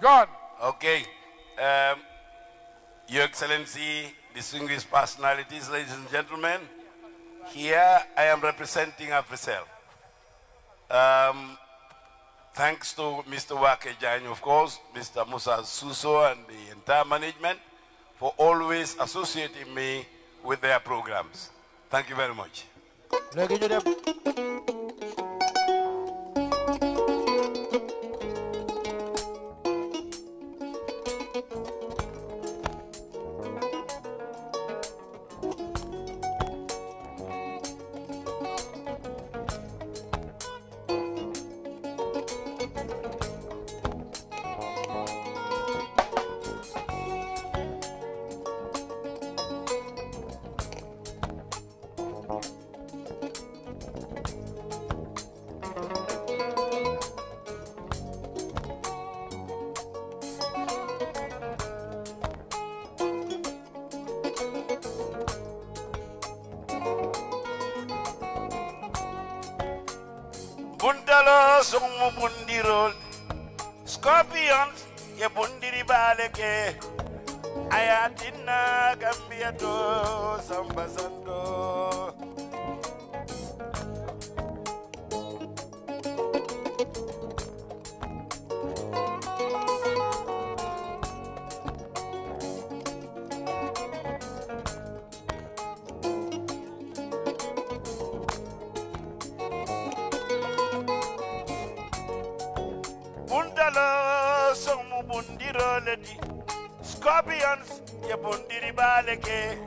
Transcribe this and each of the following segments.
Go on. Okay. Um, Your Excellency, distinguished personalities, ladies and gentlemen, here I am representing AfriCell. Um, thanks to Mr. Wake Jain, of course, Mr. Musa Suso and the entire management for always associating me with their programs. Thank you very much. Sumu bundirol scorpions ye bundiri baleke. Ayatinna gambia to samba bundiroledi scorpions ye bundiri baleke.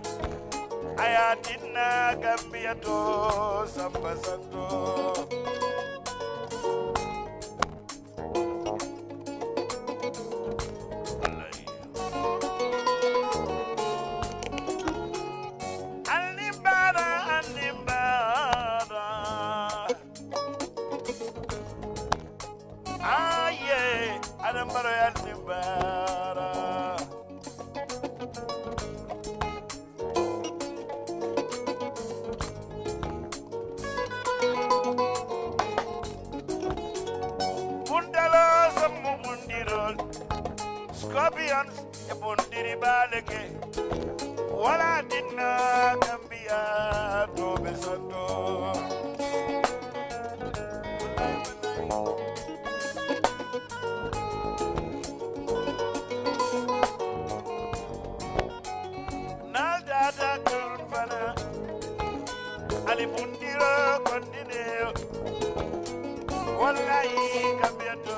Ayatinna gambia to samba sando Alimbara, E bundiri baleke. Wala dinna Gambia to besoto. Naldada kun fana. Ali bundiro kondineo. Wallahi Gambia to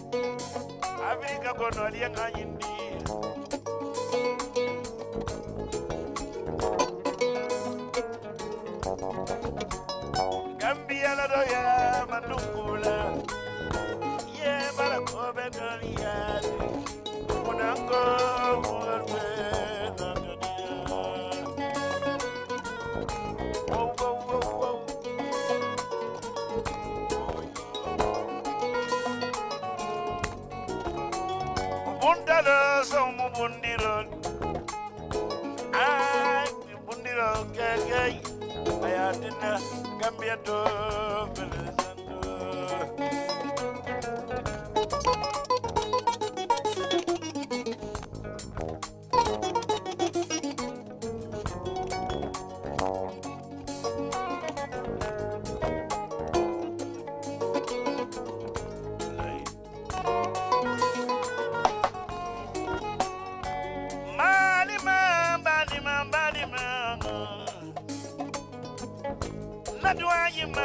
Yoy, Bango Aliva, Gisula somu bundirol ay bundiro kekey ayatina gambia to Malima,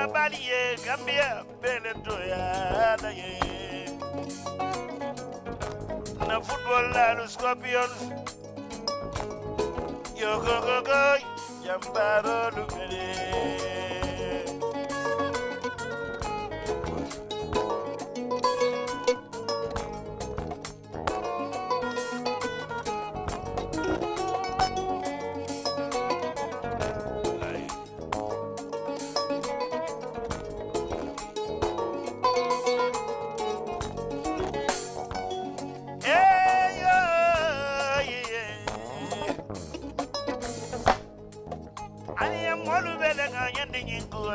Yima baliye, Gambia, doya da ye. Na football la los Scorpions. Yo go go go, yambaro lukere.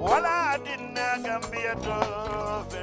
ولا دنا جنبيته في